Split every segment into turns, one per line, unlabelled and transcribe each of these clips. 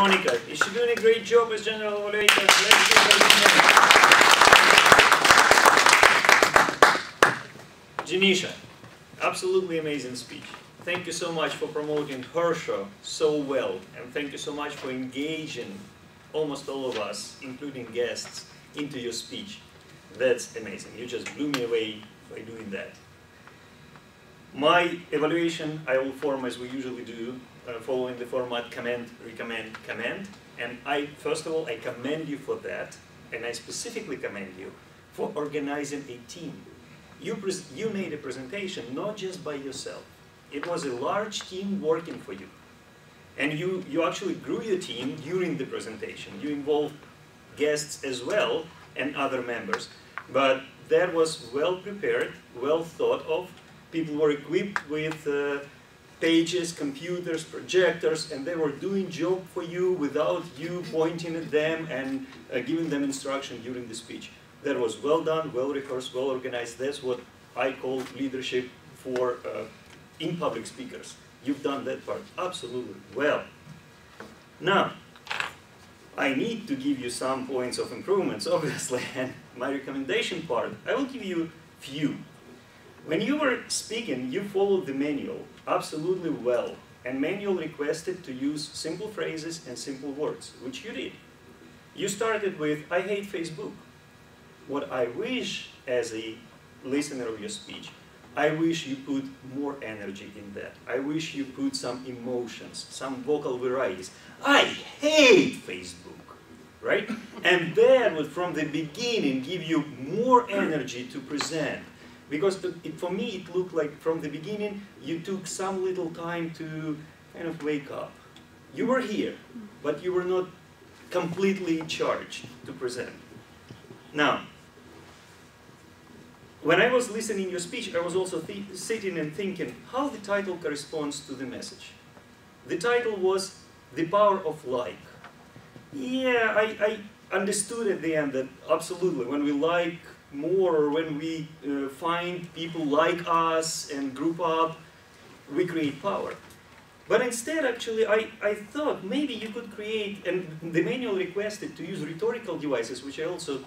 Veronica. Is she doing a great job as general evaluator? Let's give her Janisha, absolutely amazing speech. Thank you so much for promoting her show so well, and thank you so much for engaging almost all of us, including guests, into your speech. That's amazing. You just blew me away by doing that. My evaluation I will form as we usually do, uh, following the format commend, recommend, commend. And I, first of all, I commend you for that, and I specifically commend you for organizing a team. You, you made a presentation not just by yourself. It was a large team working for you. And you, you actually grew your team during the presentation. You involved guests as well and other members. But that was well prepared, well thought of. People were equipped with uh, pages, computers, projectors, and they were doing job for you without you pointing at them and uh, giving them instruction during the speech. That was well done, well rehearsed, well organized. That's what I call leadership for uh, in public speakers. You've done that part absolutely well. Now, I need to give you some points of improvements, obviously, and my recommendation part, I will give you few. When you were speaking, you followed the manual absolutely well, and manual requested to use simple phrases and simple words, which you did. You started with, I hate Facebook. What I wish as a listener of your speech I wish you put more energy in that. I wish you put some emotions, some vocal varieties. I hate Facebook, right? and that would, from the beginning, give you more energy to present. Because it, for me, it looked like from the beginning, you took some little time to kind of wake up. You were here, but you were not completely charged to present. Now, when I was listening your speech, I was also sitting and thinking how the title corresponds to the message. The title was The Power of Like. Yeah, I, I understood at the end that absolutely, when we like more or when we uh, find people like us and group up, we create power. But instead, actually, I, I thought maybe you could create, and the manual requested to use rhetorical devices, which I also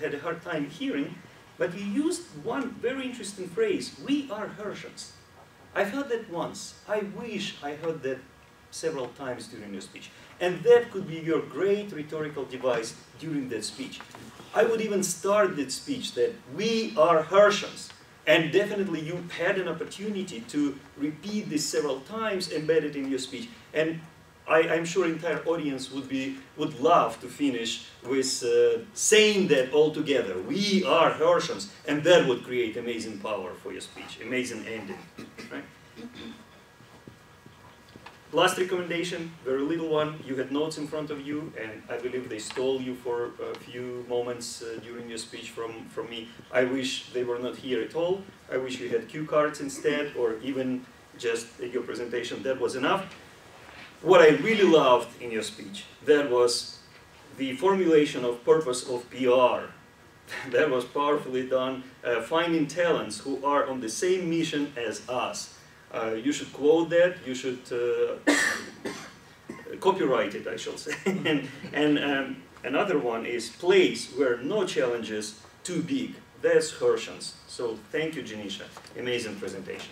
had a hard time hearing, but you used one very interesting phrase, we are Herschans. I've heard that once. I wish I heard that several times during your speech. And that could be your great rhetorical device during that speech. I would even start that speech that we are Herschans. And definitely you had an opportunity to repeat this several times, embedded in your speech. And I, am sure entire audience would be would love to finish with uh, saying that all together. We are Herschans, and that would create amazing power for your speech, amazing ending. Right? Last recommendation, very little one. You had notes in front of you, and I believe they stole you for a few moments uh, during your speech from, from me. I wish they were not here at all. I wish you had cue cards instead, or even just your presentation. That was enough what I really loved in your speech, that was the formulation of purpose of PR. that was powerfully done, uh, finding talents who are on the same mission as us. Uh, you should quote that, you should uh, copyright it, I shall say. and and um, another one is place where no challenges too big. That's Herschans. So thank you, Janisha. Amazing presentation.